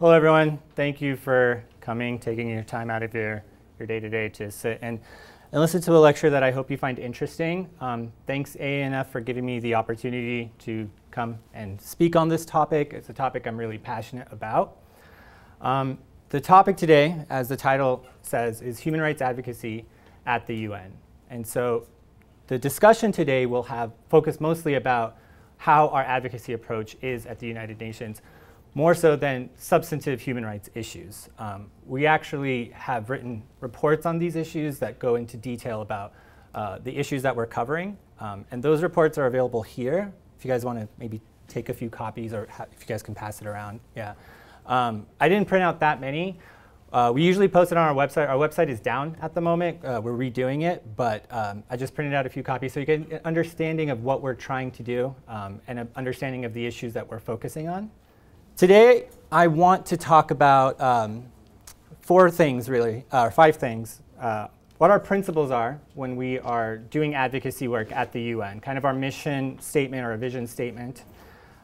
Hello, everyone. Thank you for coming, taking your time out of your, your day-to-day to sit and, and listen to a lecture that I hope you find interesting. Um, thanks, AANF, for giving me the opportunity to come and speak on this topic. It's a topic I'm really passionate about. Um, the topic today, as the title says, is human rights advocacy at the UN. And so the discussion today will have focus mostly about how our advocacy approach is at the United Nations, more so than substantive human rights issues. Um, we actually have written reports on these issues that go into detail about uh, the issues that we're covering. Um, and those reports are available here. If you guys want to maybe take a few copies or if you guys can pass it around. Yeah. Um, I didn't print out that many. Uh, we usually post it on our website. Our website is down at the moment. Uh, we're redoing it, but um, I just printed out a few copies so you get an understanding of what we're trying to do um, and an understanding of the issues that we're focusing on. Today, I want to talk about um, four things, really, uh, or five things. Uh, what our principles are when we are doing advocacy work at the UN, kind of our mission statement or a vision statement.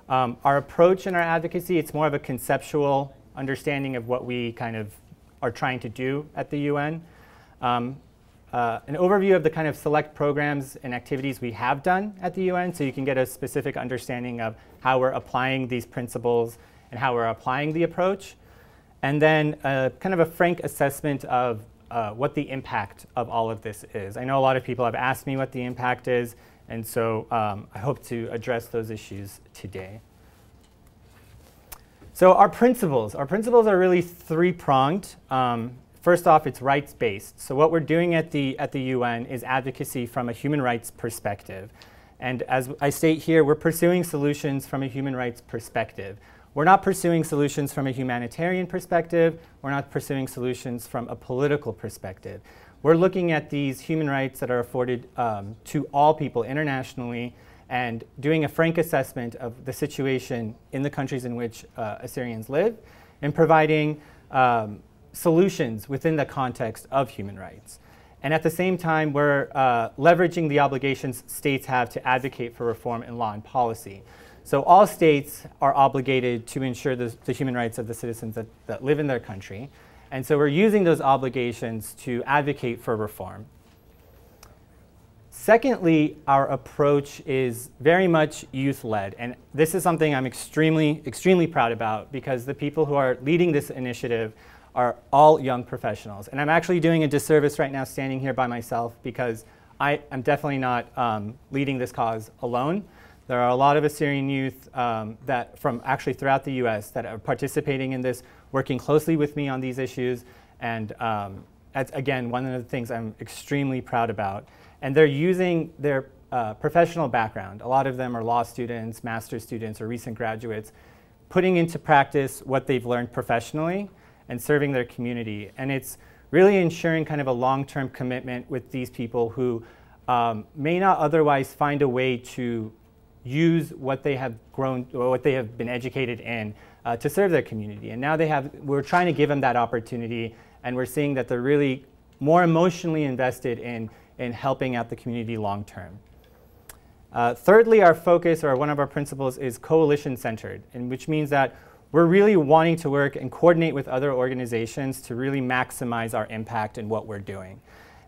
Um, our approach in our advocacy, it's more of a conceptual understanding of what we kind of are trying to do at the UN. Um, uh, an overview of the kind of select programs and activities we have done at the UN so you can get a specific understanding of how we're applying these principles and how we're applying the approach. And then uh, kind of a frank assessment of uh, what the impact of all of this is. I know a lot of people have asked me what the impact is. And so um, I hope to address those issues today. So our principles, our principles are really three-pronged. Um, first off, it's rights-based. So what we're doing at the, at the UN is advocacy from a human rights perspective. And as I state here, we're pursuing solutions from a human rights perspective. We're not pursuing solutions from a humanitarian perspective. We're not pursuing solutions from a political perspective. We're looking at these human rights that are afforded um, to all people internationally and doing a frank assessment of the situation in the countries in which uh, Assyrians live and providing um, solutions within the context of human rights. And at the same time, we're uh, leveraging the obligations states have to advocate for reform in law and policy. So all states are obligated to ensure the, the human rights of the citizens that, that live in their country. And so we're using those obligations to advocate for reform. Secondly, our approach is very much youth-led. And this is something I'm extremely, extremely proud about because the people who are leading this initiative are all young professionals. And I'm actually doing a disservice right now standing here by myself because I am definitely not um, leading this cause alone. There are a lot of Assyrian youth um, that from actually throughout the US that are participating in this working closely with me on these issues. And um, that's, again, one of the things I'm extremely proud about. And they're using their uh, professional background. A lot of them are law students, master's students, or recent graduates, putting into practice what they've learned professionally and serving their community. And it's really ensuring kind of a long-term commitment with these people who um, may not otherwise find a way to use what they have grown or what they have been educated in uh, to serve their community. And now they have, we're trying to give them that opportunity, and we're seeing that they're really more emotionally invested in, in helping out the community long term. Uh, thirdly, our focus, or one of our principles, is coalition-centered, and which means that we're really wanting to work and coordinate with other organizations to really maximize our impact in what we're doing.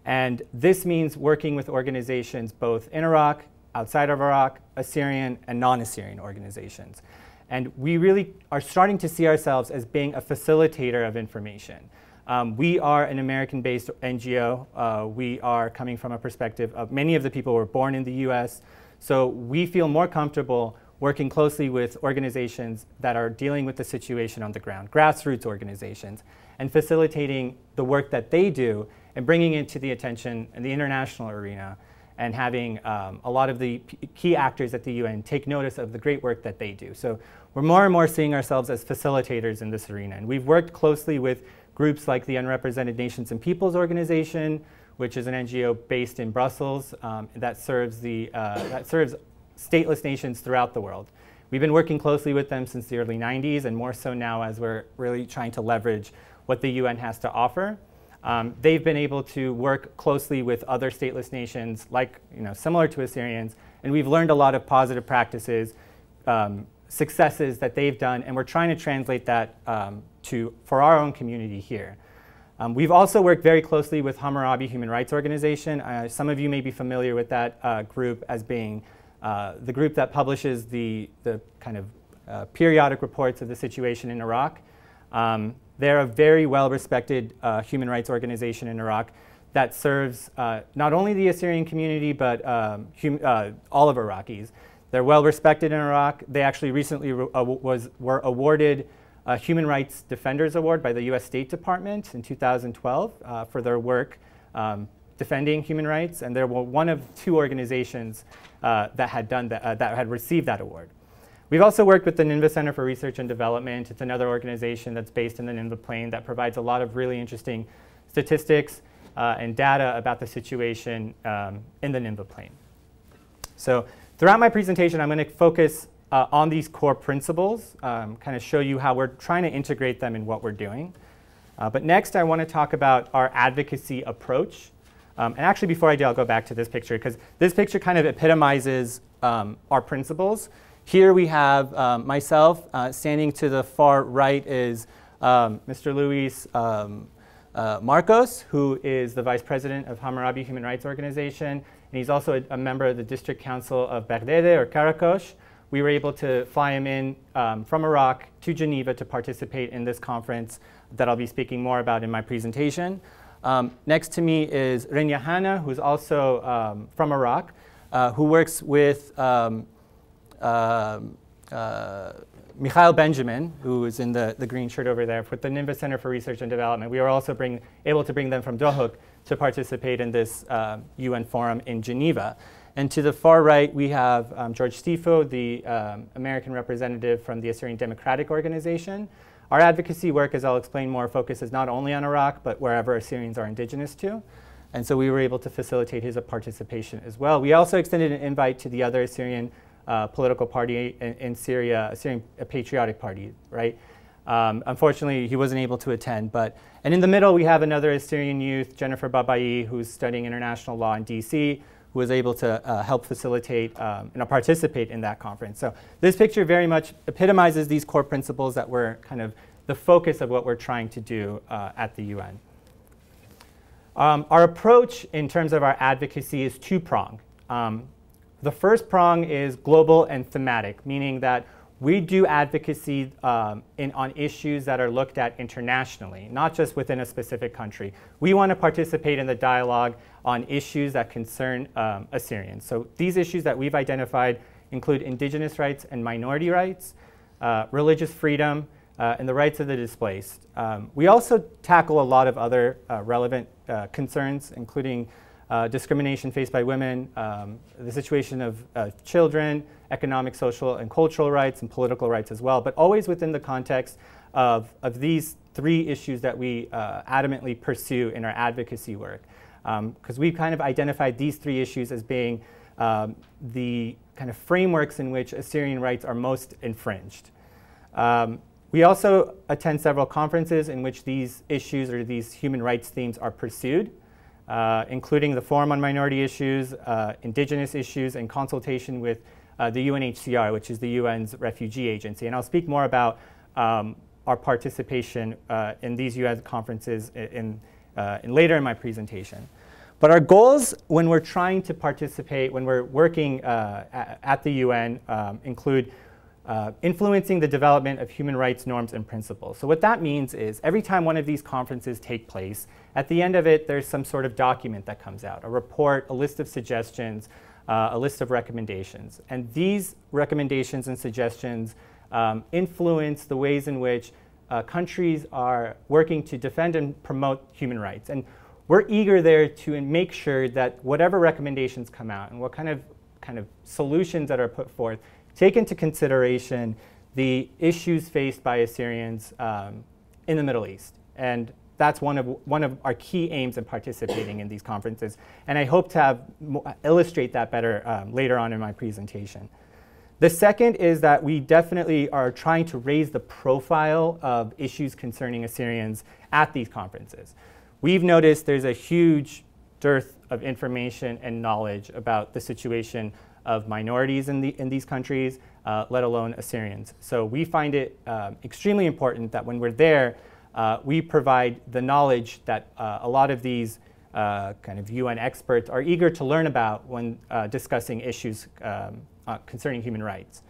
And this means working with organizations both in Iraq, outside of Iraq, Assyrian, and non-Assyrian organizations. And we really are starting to see ourselves as being a facilitator of information. Um, we are an American-based NGO. Uh, we are coming from a perspective of many of the people were born in the US. So we feel more comfortable working closely with organizations that are dealing with the situation on the ground, grassroots organizations, and facilitating the work that they do and bringing it to the attention in the international arena and having um, a lot of the key actors at the UN take notice of the great work that they do. So we're more and more seeing ourselves as facilitators in this arena. And we've worked closely with groups like the Unrepresented Nations and Peoples Organization, which is an NGO based in Brussels um, that, serves the, uh, that serves stateless nations throughout the world. We've been working closely with them since the early 90s and more so now as we're really trying to leverage what the UN has to offer. Um, they've been able to work closely with other stateless nations, like you know, similar to Assyrians, and we've learned a lot of positive practices um, successes that they've done, and we're trying to translate that um, to, for our own community here. Um, we've also worked very closely with Hammurabi Human Rights Organization. Uh, some of you may be familiar with that uh, group as being uh, the group that publishes the, the kind of uh, periodic reports of the situation in Iraq. Um, they're a very well respected uh, human rights organization in Iraq that serves uh, not only the Assyrian community but um, all of Iraqis. They're well respected in Iraq. They actually recently was, were awarded a Human Rights Defenders Award by the US State Department in 2012 uh, for their work um, defending human rights, and they were one of two organizations uh, that had done that, uh, that had received that award. We've also worked with the Nineveh Center for Research and Development. It's another organization that's based in the Nineveh plain that provides a lot of really interesting statistics uh, and data about the situation um, in the Nineveh plain. So throughout my presentation, I'm going to focus uh, on these core principles, um, kind of show you how we're trying to integrate them in what we're doing. Uh, but next, I want to talk about our advocacy approach. Um, and actually, before I do, I'll go back to this picture because this picture kind of epitomizes um, our principles. Here we have um, myself. Uh, standing to the far right is um, Mr. Luis um, uh, Marcos, who is the vice president of Hammurabi Human Rights Organization. And he's also a, a member of the District Council of Bakhdida or Karakosh we were able to fly him in um, from Iraq to Geneva to participate in this conference that I'll be speaking more about in my presentation. Um, next to me is Renya Hanna, who's also um, from Iraq, uh, who works with um, uh, Mikhail Benjamin, who is in the, the green shirt over there, with the Nineveh Center for Research and Development. We were also bring, able to bring them from Duhok to participate in this UN uh, forum in Geneva. And to the far right, we have um, George Stifo, the um, American representative from the Assyrian Democratic Organization. Our advocacy work, as I'll explain more, focuses not only on Iraq, but wherever Assyrians are indigenous to. And so we were able to facilitate his participation as well. We also extended an invite to the other Assyrian political party in, in, Syria, Assyrian Patriotic Party, right? Um, unfortunately, he wasn't able to attend. But, and in the middle, we have another Assyrian youth, Jennifer Babai, who's studying international law in DC, who was able to uh, help facilitate um, and participate in that conference. So this picture very much epitomizes these core principles that were kind of the focus of what we're trying to do uh, at the UN. Um, our approach in terms of our advocacy is two-pronged. Um, the first prong is global and thematic, meaning that we do advocacy um, in, on issues that are looked at internationally, not just within a specific country. We want to participate in the dialogue on issues that concern um, Assyrians. So these issues that we've identified include indigenous rights and minority rights, uh, religious freedom, uh, and the rights of the displaced. Um, we also tackle a lot of other uh, relevant uh, concerns, including uh, discrimination faced by women, um, the situation of uh, children, economic, social, and cultural rights, and political rights as well, but always within the context of, of these three issues that we uh, adamantly pursue in our advocacy work. Because um, we've kind of identified these three issues as being um, the kind of frameworks in which Assyrian rights are most infringed. Um, we also attend several conferences in which these issues or these human rights themes are pursued uh, including the Forum on Minority Issues, uh, Indigenous Issues, and consultation with uh, the UNHCR, which is the UN's refugee agency. And I'll speak more about um, our participation uh, in these UN conferences in, uh, in later in my presentation. But our goals when we're trying to participate, when we're working uh, at the UN, um, include uh, influencing the development of human rights norms and principles. So what that means is every time one of these conferences take place, at the end of it, there's some sort of document that comes out, a report, a list of suggestions, uh, a list of recommendations. And these recommendations and suggestions um, influence the ways in which uh, countries are working to defend and promote human rights. And we're eager there to make sure that whatever recommendations come out and what kind of kind of solutions that are put forth take into consideration the issues faced by Assyrians um, in the Middle East. And that's one of, one of our key aims in participating in these conferences. And I hope to have illustrate that better um, later on in my presentation. The second is that we definitely are trying to raise the profile of issues concerning Assyrians at these conferences. We've noticed there's a huge dearth of information and knowledge about the situation of minorities in, the, in these countries, uh, let alone Assyrians. So we find it um, extremely important that when we're there, uh, we provide the knowledge that uh, a lot of these uh, kind of UN experts are eager to learn about when uh, discussing issues um, uh, concerning human rights.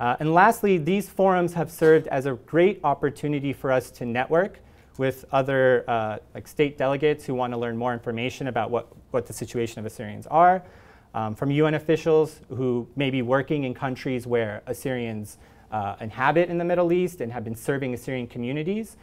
and lastly, these forums have served as a great opportunity for us to network with other like state delegates who want to learn more information about what, what the situation of Assyrians are, um, from UN officials who may be working in countries where Assyrians uh, inhabit in the Middle East and have been serving Assyrian communities,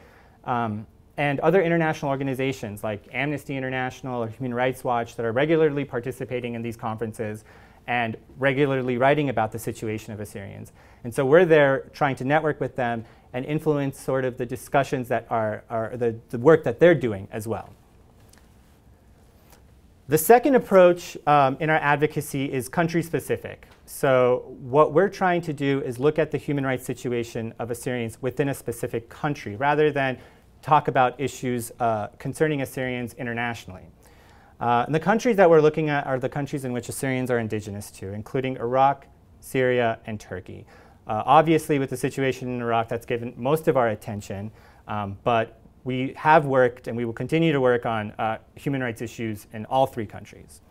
um, and other international organizations like Amnesty International or Human Rights Watch that are regularly participating in these conferences and regularly writing about the situation of Assyrians. And so we're there trying to network with them and influence sort of the discussions that are, are the, the work that they're doing as well. The second approach um, in our advocacy is country specific. So, what we're trying to do is look at the human rights situation of Assyrians within a specific country rather than talk about issues uh, concerning Assyrians internationally. Uh, and the countries that we're looking at are the countries in which Assyrians are indigenous to, including Iraq, Syria, and Turkey. Uh, obviously, with the situation in Iraq, that's given most of our attention, um, but we have worked and we will continue to work on uh, human rights issues in all three countries.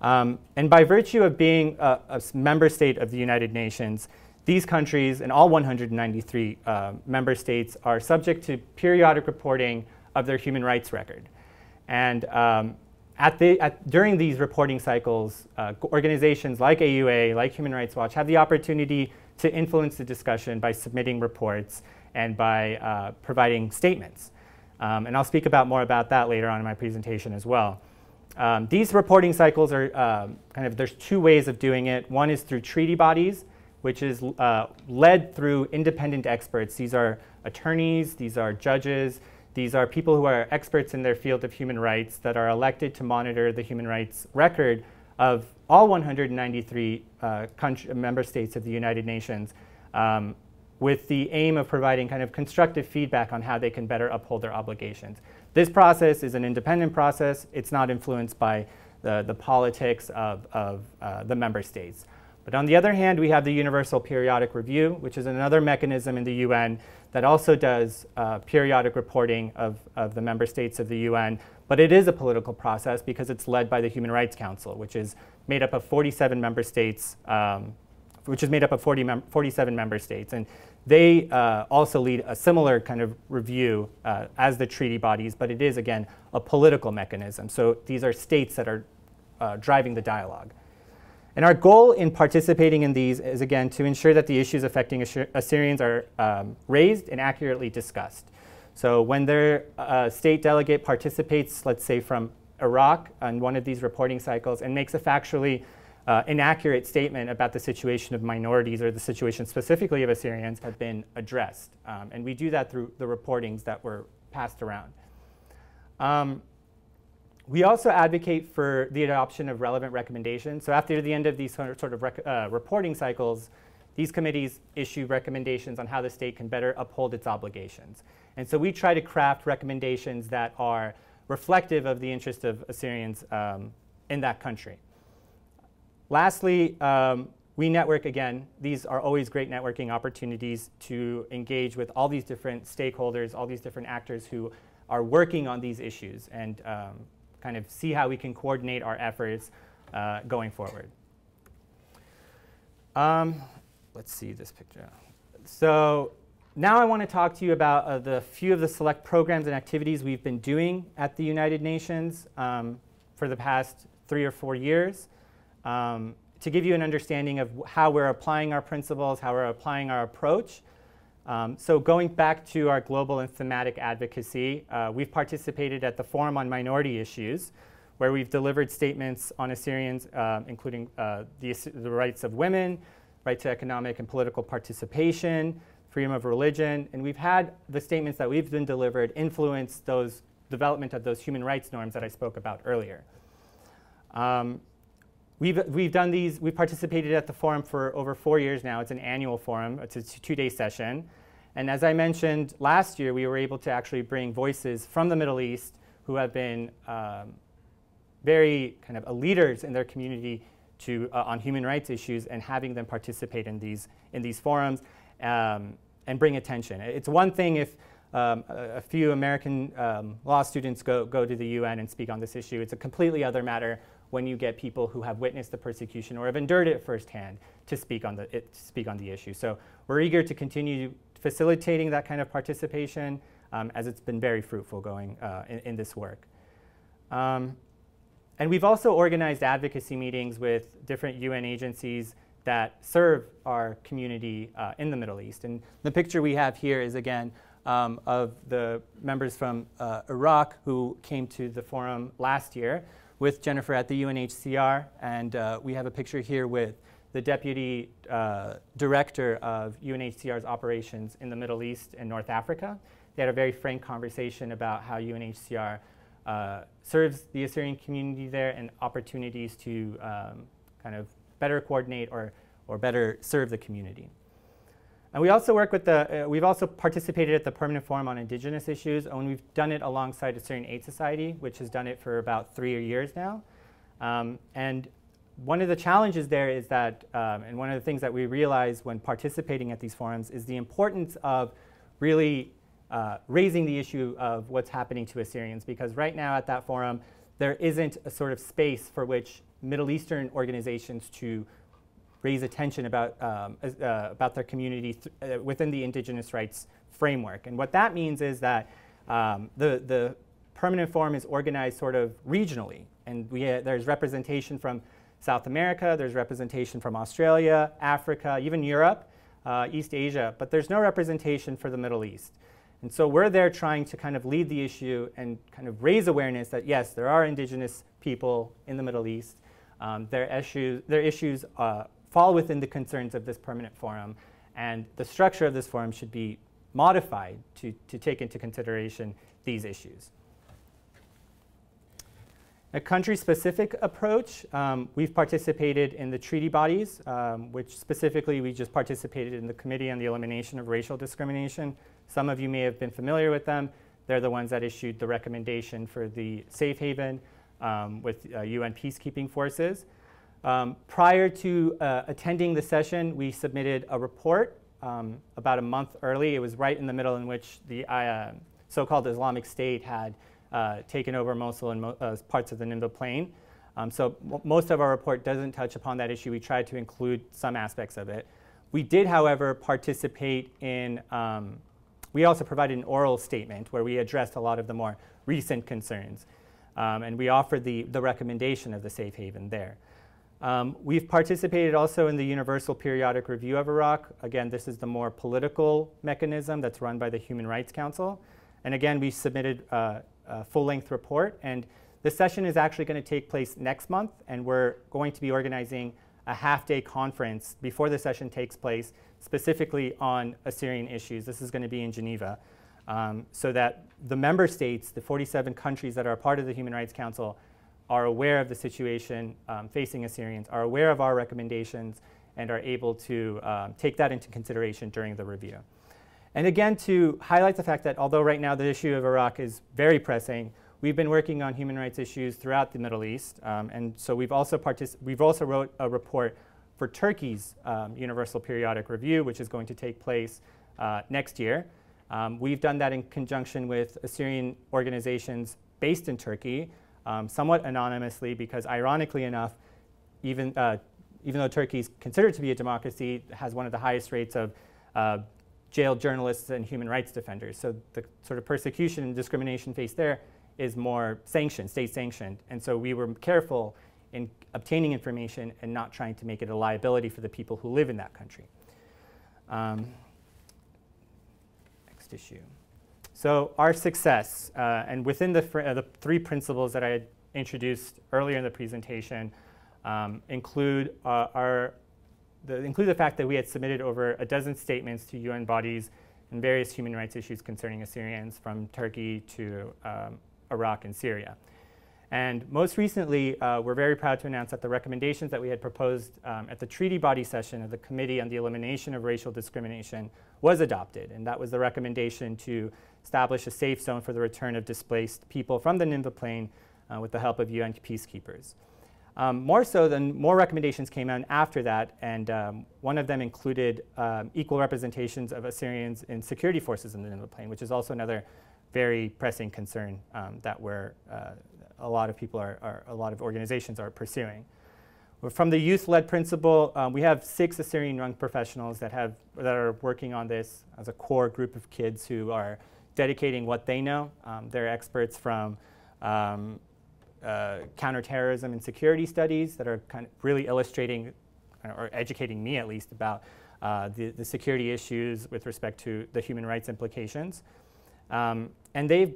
Um, and by virtue of being a, a, member state of the United Nations, these countries and all 193 uh, member states are subject to periodic reporting of their human rights record. And um, at the, at, during these reporting cycles, uh, organizations like AUA, like Human Rights Watch, have the opportunity to influence the discussion by submitting reports and by uh, providing statements. Um, and I'll speak about more about that later on in my presentation as well. Um, these reporting cycles are um, kind of, there's two ways of doing it. One is through treaty bodies, which is uh, led through independent experts. These are attorneys, these are judges, these are people who are experts in their field of human rights that are elected to monitor the human rights record of all 193 uh, member states of the United Nations um, with the aim of providing kind of constructive feedback on how they can better uphold their obligations. This process is an independent process. It's not influenced by the, the politics of, of uh, the member states. But on the other hand, we have the Universal Periodic Review, which is another mechanism in the UN that also does uh, periodic reporting of, of the member states of the UN. But it is a political process because it's led by the Human Rights Council, which is made up of 47 member states um, which is made up of 40 mem 47 member states. And they uh, also lead a similar kind of review uh, as the treaty bodies, but it is, again, a political mechanism. So these are states that are uh, driving the dialogue. And our goal in participating in these is, again, to ensure that the issues affecting Assyrians are um, raised and accurately discussed. So when their uh, state delegate participates, let's say from Iraq on one of these reporting cycles and makes a factually uh, inaccurate statement about the situation of minorities or the situation specifically of Assyrians have been addressed. Um, and we do that through the reportings that were passed around. Um, we also advocate for the adoption of relevant recommendations. So after the end of these sort of uh, reporting cycles, these committees issue recommendations on how the state can better uphold its obligations. And so we try to craft recommendations that are reflective of the interest of Assyrians um, in that country. Lastly, um, we network again. These are always great networking opportunities to engage with all these different stakeholders, all these different actors who are working on these issues and um, kind of see how we can coordinate our efforts uh, going forward. Um, let's see this picture. So now I want to talk to you about uh, the few of the select programs and activities we've been doing at the United Nations um, for the past three or four years um, to give you an understanding of how we're applying our principles, how we're applying our approach. Um, so going back to our global and thematic advocacy, uh, we've participated at the Forum on Minority Issues, where we've delivered statements on Assyrians, uh, including uh, the, the, rights of women, right to economic and political participation, freedom of religion, and we've had the statements that we've been delivered influence those development of those human rights norms that I spoke about earlier. Um, We've, we've done these, we've participated at the forum for over four years now. It's an annual forum, it's a two-day session. And as I mentioned last year, we were able to actually bring voices from the Middle East who have been um, very kind of leaders in their community to, uh, on human rights issues and having them participate in these, in these forums um, and bring attention. It's one thing if um, a, a, few American um, law students go, go to the UN and speak on this issue. It's a completely other matter when you get people who have witnessed the persecution or have endured it firsthand to speak on the, it, speak on the issue. So we're eager to continue facilitating that kind of participation um, as it's been very fruitful going uh, in, in, this work. Um, and we've also organized advocacy meetings with different UN agencies that serve our community uh, in the Middle East. And the picture we have here is again um, of the members from uh, Iraq who came to the forum last year with Jennifer at the UNHCR. And uh, we have a picture here with the deputy uh, director of UNHCR's operations in the Middle East and North Africa. They had a very frank conversation about how UNHCR uh, serves the Assyrian community there and opportunities to um, kind of better coordinate or, or better serve the community. And we also work with the, uh, we've also participated at the Permanent Forum on Indigenous Issues, and we've done it alongside Assyrian Aid Society, which has done it for about three years now. Um, and one of the challenges there is that, um, and one of the things that we realize when participating at these forums is the importance of really uh, raising the issue of what's happening to Assyrians, because right now at that forum, there isn't a sort of space for which Middle Eastern organizations to raise attention about, um, uh, about their community uh, within the indigenous rights framework. And what that means is that um, the, the permanent forum is organized sort of regionally. And we, uh, there's representation from South America, there's representation from Australia, Africa, even Europe, uh, East Asia, but there's no representation for the Middle East. And so we're there trying to kind of lead the issue and kind of raise awareness that yes, there are indigenous people in the Middle East. Um, their issues, their issues uh, fall within the concerns of this permanent forum, and the structure of this forum should be modified to, to take into consideration these issues. A country-specific approach, um, we've participated in the treaty bodies, um, which specifically we just participated in the Committee on the Elimination of Racial Discrimination. Some of you may have been familiar with them. They're the ones that issued the recommendation for the safe haven um, with uh, UN peacekeeping forces. Um, prior to uh, attending the session, we submitted a report um, about a month early. It was right in the middle in which the uh, so-called Islamic State had uh, taken over Mosul and mo uh, parts of the Nineveh Plain. Um, so most of our report doesn't touch upon that issue. We tried to include some aspects of it. We did, however, participate in, um, we also provided an oral statement where we addressed a lot of the more recent concerns. Um, and we offered the, the recommendation of the safe haven there. Um, we've participated also in the Universal Periodic Review of Iraq. Again, this is the more political mechanism that's run by the Human Rights Council. And again, we submitted uh, a full-length report. And the session is actually going to take place next month, and we're going to be organizing a half-day conference before the session takes place, specifically on Assyrian issues. This is going to be in Geneva, um, so that the member states, the 47 countries that are part of the Human Rights Council, are aware of the situation um, facing Assyrians, are aware of our recommendations, and are able to um, take that into consideration during the review. And again, to highlight the fact that although right now the issue of Iraq is very pressing, we've been working on human rights issues throughout the Middle East. Um, and so we've also, we've also wrote a report for Turkey's um, Universal Periodic Review, which is going to take place uh, next year. Um, we've done that in conjunction with Assyrian organizations based in Turkey, um, somewhat anonymously because ironically enough, even, uh, even though Turkey is considered to be a democracy, has one of the highest rates of uh, jailed journalists and human rights defenders. So the sort of persecution and discrimination faced there is more sanctioned, state sanctioned. And so we were careful in obtaining information and not trying to make it a liability for the people who live in that country. Um, next issue. So our success, uh, and within the, uh, the three principles that I introduced earlier in the presentation, um, include uh, our the, include the fact that we had submitted over a dozen statements to UN bodies and various human rights issues concerning Assyrians from Turkey to um, Iraq and Syria. And most recently, uh, we're very proud to announce that the recommendations that we had proposed um, at the treaty body session of the Committee on the Elimination of Racial Discrimination was adopted. And that was the recommendation to establish a safe zone for the return of displaced people from the Nineveh Plain uh, with the help of UN peacekeepers. Um, more so than more recommendations came out after that, and um, one of them included um, equal representations of Assyrians in security forces in the Nineveh Plain, which is also another very pressing concern um, that we're, uh, a lot of people are, are, a lot of organizations are pursuing. From the youth-led principle, um, we have six Assyrian young professionals that have that are working on this as a core group of kids who are dedicating what they know. Um, they're experts from um, uh, counterterrorism and security studies that are kind of really illustrating or educating me at least about uh, the, the security issues with respect to the human rights implications. Um, and they've,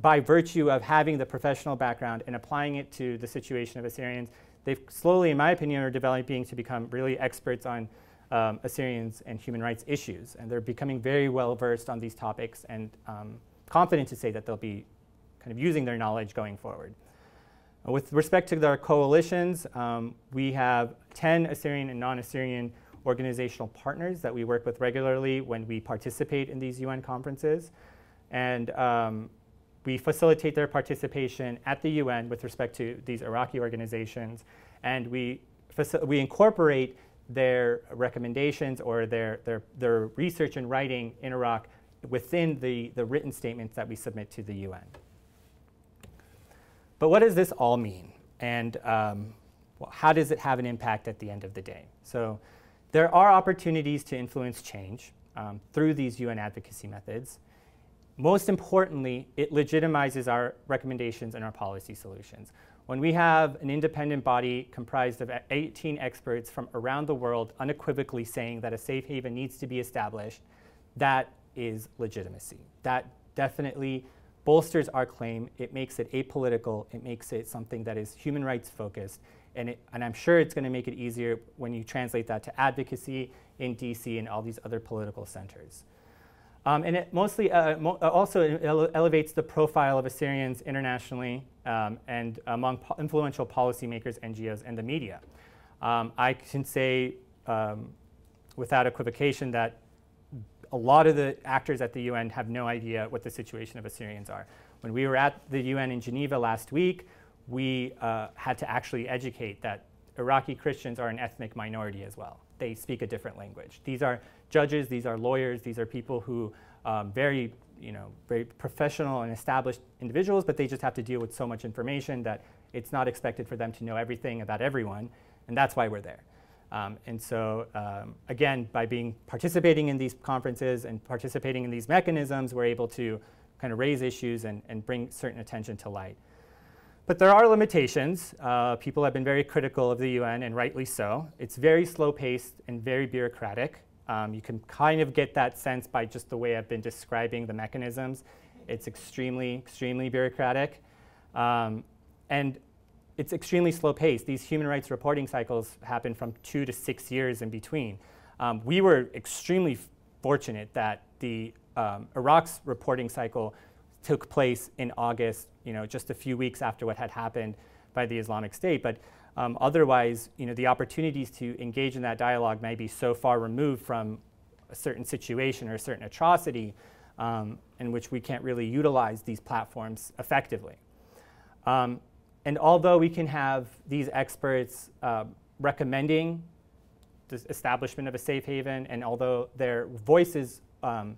by virtue of having the professional background and applying it to the situation of Assyrians, they've slowly, in my opinion, are developing to become really experts on um, Assyrians and human rights issues. And they're becoming very well versed on these topics and um, confident to say that they'll be kind of using their knowledge going forward. With respect to their coalitions, um, we have 10 Assyrian and non-Assyrian organizational partners that we work with regularly when we participate in these UN conferences. And um, we facilitate their participation at the UN with respect to these Iraqi organizations. And we, we incorporate their recommendations or their, their, their research and writing in Iraq within the, the written statements that we submit to the UN. But what does this all mean? And um, well, how does it have an impact at the end of the day? So there are opportunities to influence change um, through these UN advocacy methods. Most importantly, it legitimizes our recommendations and our policy solutions. When we have an independent body comprised of 18 experts from around the world unequivocally saying that a safe haven needs to be established, that is legitimacy. That definitely bolsters our claim. It makes it apolitical. It makes it something that is human rights focused. And, it, and I'm sure it's going to make it easier when you translate that to advocacy in DC and all these other political centers. Um, and it mostly uh, mo uh, also ele elevates the profile of Assyrians internationally um, and among po influential policymakers, NGOs, and the media. Um, I can say um, without equivocation that a lot of the actors at the UN have no idea what the situation of Assyrians are. When we were at the UN in Geneva last week, we uh, had to actually educate that Iraqi Christians are an ethnic minority as well. They speak a different language. These are judges, these are lawyers, these are people who um, very, you know, very professional and established individuals, but they just have to deal with so much information that it's not expected for them to know everything about everyone, and that's why we're there. Um, and so, um, again, by being participating in these conferences and participating in these mechanisms, we're able to kind of raise issues and, and bring certain attention to light. But there are limitations. Uh, people have been very critical of the UN, and rightly so. It's very slow-paced and very bureaucratic. Um, you can kind of get that sense by just the way I've been describing the mechanisms. It's extremely, extremely bureaucratic. Um, and it's extremely slow paced. These human rights reporting cycles happen from two to six years in between. Um, we were extremely fortunate that the um, Iraq's reporting cycle took place in August, you know, just a few weeks after what had happened by the Islamic State. But um, otherwise, you know, the opportunities to engage in that dialogue may be so far removed from a certain situation or a certain atrocity um, in which we can't really utilize these platforms effectively. Um, and although we can have these experts uh, recommending the establishment of a safe haven, and although their voices um,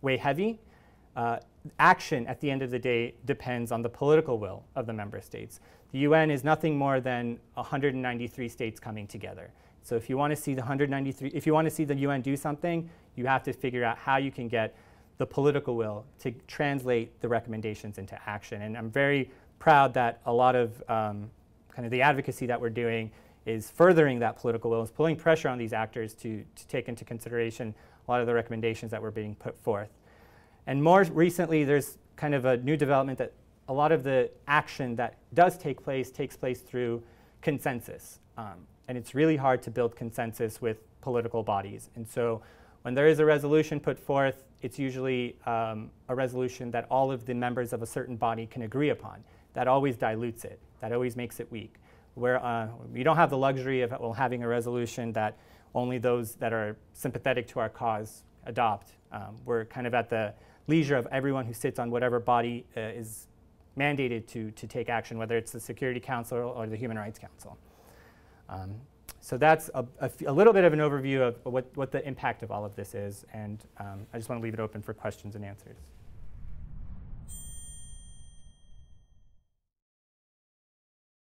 weigh heavy, uh, action at the end of the day depends on the political will of the member states. The UN is nothing more than 193 states coming together. So if you want to see the 193, if you want to see the UN do something, you have to figure out how you can get the political will to translate the recommendations into action. And I'm very proud that a lot of um, kind of the advocacy that we're doing is furthering that political will, is pulling pressure on these actors to, to take into consideration a lot of the recommendations that were being put forth. And more recently, there's kind of a new development that a lot of the action that does take place takes place through consensus. Um, and it's really hard to build consensus with political bodies. And so when there is a resolution put forth, it's usually um, a resolution that all of the members of a certain body can agree upon that always dilutes it. That always makes it weak. Where uh, we don't have the luxury of well, having a resolution that only those that are sympathetic to our cause adopt. Um, we're kind of at the leisure of everyone who sits on whatever body uh, is mandated to, to take action, whether it's the Security Council or the Human Rights Council. Um, so that's a, little bit of an overview of what, what the impact of all of this is, and um, I just want to leave it open for questions and answers.